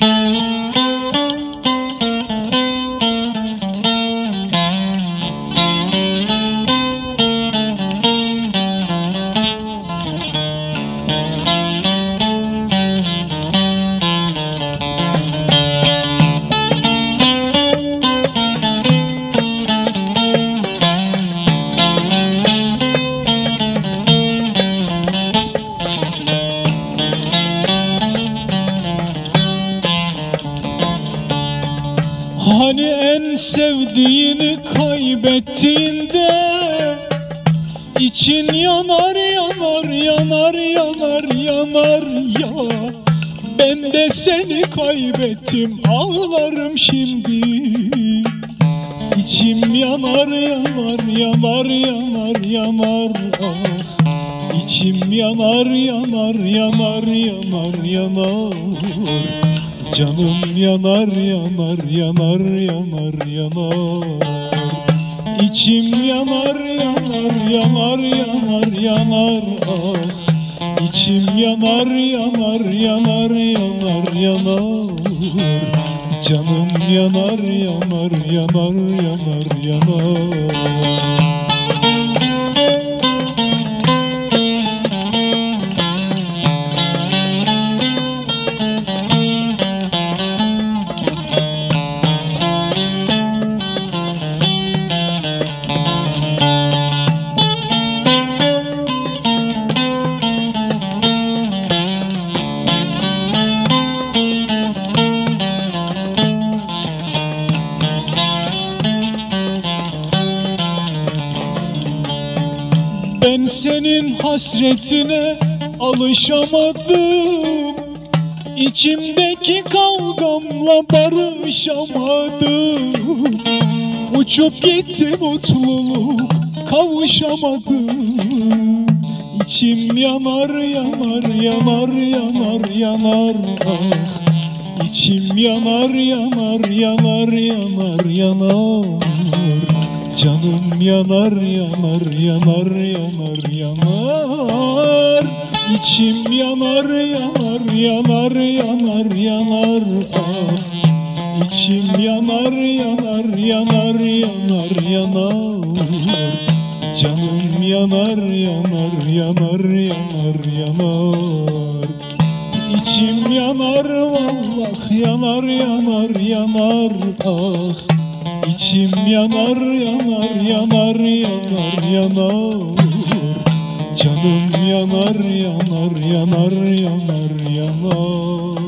Música sevdiğini kaybettiğinde için yanar yanar yanar yanar yanar ya. Ben de seni kaybettim ağlarım şimdi. İçim yanar yanar yanar yanar yanar ah İçim yanar yanar yanar yanar yanar Canım yanar yanar yanar yanar yanar İçim yanar yanar yanar yanar yanar ah İçim yanar yanar yanar yanar yanar Canım yanar yanar yanar yanar yanar senin hasretine alışamadım. İçimdeki kavgamla barışamadım. Uçup gitti mutluluk kavuşamadım. İçim yanar yanar yanar yanar yanar. Ah İçim yanar yanar yanar yanar yanar Canım yanar yanar yanar yanar yanar İçim yanar yanar yanar yanar yanar ah İçim yanar yanar yanar yanar yanar Canım yanar yanar yanar yanar yanar İçim yanar vallah yanar yanar yanar ah İçim yanar yanar yanar yanar yanar. Canım yanar yanar yanar yanar yanar